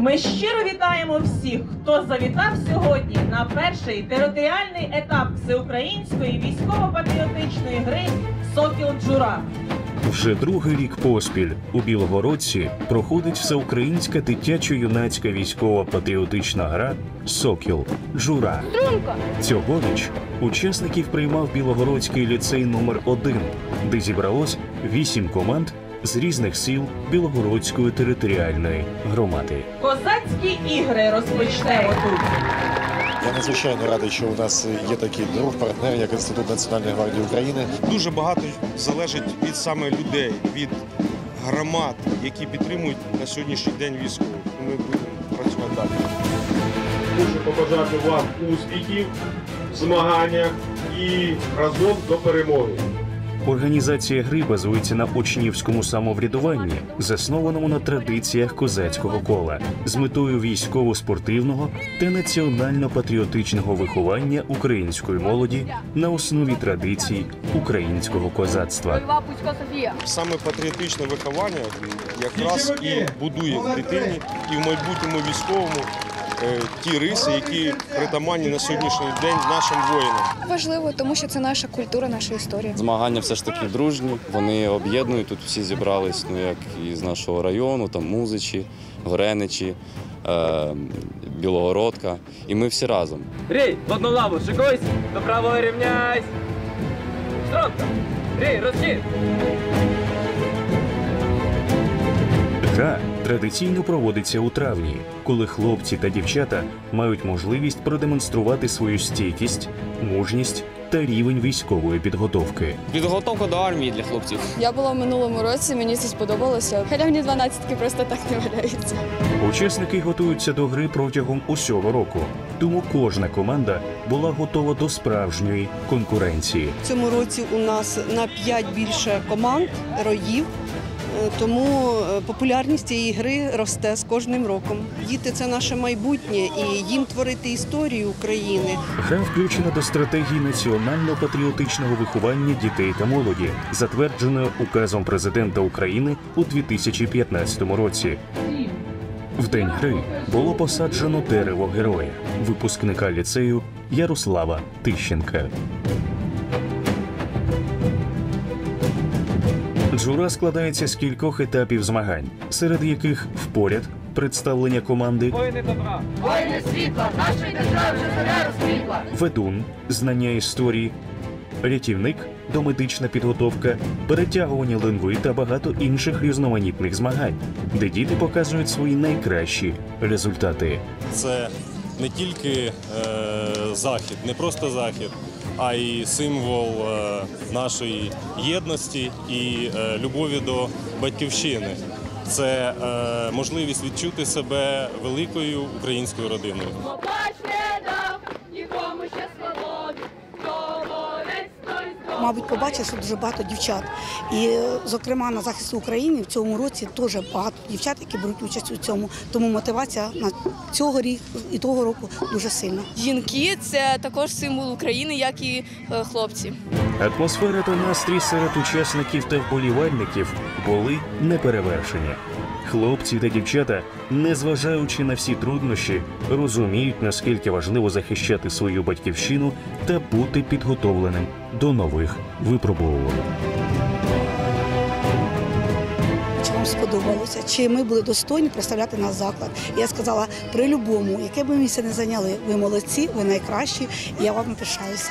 Ми щиро вітаємо всіх, хто завітав сьогодні на перший територіальний етап всеукраїнської військово-патріотичної гри Сокіл Джура. Вже другий рік поспіль у Білогородці проходить всеукраїнська дитячо-юнацька військово-патріотична гра Сокіл Джура. Цьогоріч учасників приймав Білогородський ліцей номер 1 де зібралось вісім команд з різних сіл Білогородської територіальної громади. Козацькі ігри розпочнемо тут. Я надзвичайно радий, що у нас є такий друг, партнер, як Інститут Національної гвардії України. Дуже багато залежить від саме людей, від громад, які підтримують на сьогоднішній день військових. Ми будемо працювати далі. Хочу побажати вам успіхів в змаганнях і разом до перемоги. Організація гри базується на учнівському самоврядуванні, заснованому на традиціях козацького кола, з метою військово-спортивного та національно-патріотичного виховання української молоді на основі традицій українського козацтва. Саме патріотичне виховання якраз і будує в дитині і в майбутньому військовому ті риси, які притаманні на сьогоднішній день нашим воїнам. Важливо, тому що це наша культура, наша історія. Змагання все ж таки дружні, вони об'єднують. Тут всі зібрались, ну як із нашого району, там Музичі, Гореничі, е, Білогородка. І ми всі разом. Рей, в одну лаву, шикуйся, до правого рівняйсь. Стронка. Рей, розчін. Гра традиційно проводиться у травні, коли хлопці та дівчата мають можливість продемонструвати свою стійкість, мужність та рівень військової підготовки. Підготовка до армії для хлопців. Я була в минулому році, мені це сподобалося. Халявні дванадцятки просто так не валяються. Учасники готуються до гри протягом усього року, тому кожна команда була готова до справжньої конкуренції. В цьому році у нас на 5 більше команд, роїв. Е, Тому е, популярність цієї гри росте з кожним роком. Діти це наше майбутнє, і їм творити історію України. Гра включена до стратегії національно-патріотичного виховання дітей та молоді, затвердженої указом президента України у 2015 році. В день гри було посаджено дерево героя, випускника ліцею Ярослава Тищенка. Джура складається з кількох етапів змагань, серед яких впоряд представлення команди, Воїни добра. ведун, знання історії, рятівник, домедична підготовка, перетягування линви та багато інших різноманітних змагань, де діти показують свої найкращі результати. це не тільки е, захід, не просто захід, а й символ е, нашої єдності і е, любові до батьківщини. Це е, можливість відчути себе великою українською родиною. Мабуть, побачив, що дуже багато дівчат. І, е, зокрема, на захист України в цьому році теж багато дівчат, які беруть участь у цьому. Тому мотивація на цього рік і того року дуже сильна. Жінки це також символ України, як і е, хлопці. Атмосфера та настрій серед учасників та вболівальників були неперевершені. Хлопці та дівчата, незважаючи на всі труднощі, розуміють, наскільки важливо захищати свою батьківщину та бути підготовленим до нових випробовувань. Чи вам сподобалося? Чи ми були достойні представляти наш заклад? Я сказала, при любому, яке б місце не зайняли, ви молодці, ви найкращі, я вам пишаюся.